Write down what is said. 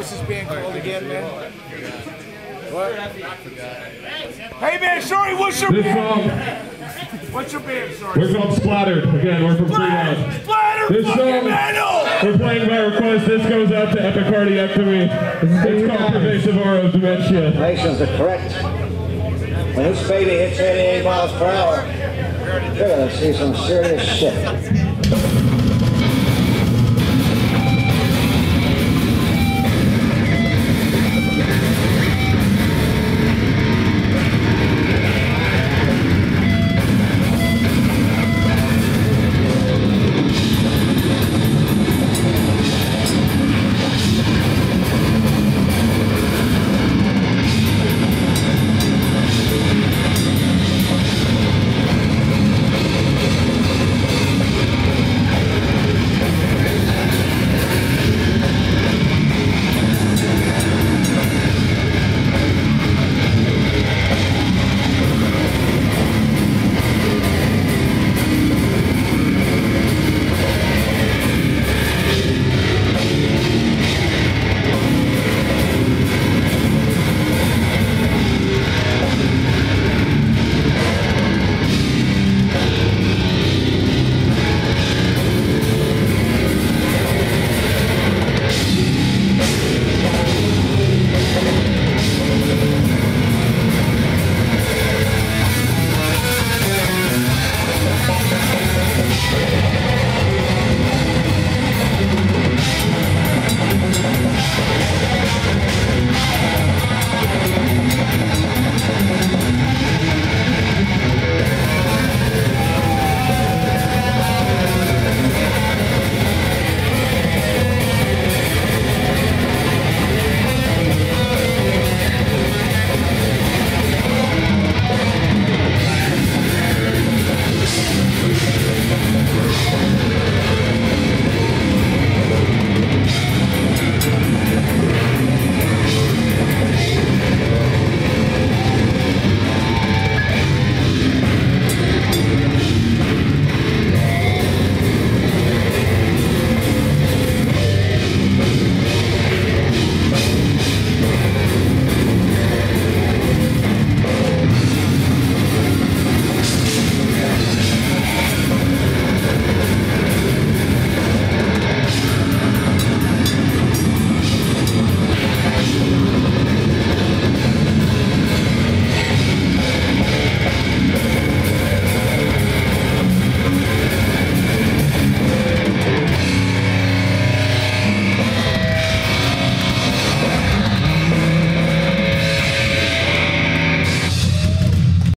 What's this band called again, man? What? Hey, man, sorry, what's your This band? song, What's your band, sorry? we're called Splattered. Again, we're from Fremont. Splattered. This song- metal! We're playing by request. This goes out to epicardiectomy. It's called pervasive aura of dementia. Nations are correct. When this baby hits 88 miles per hour, you're gonna see some serious shit.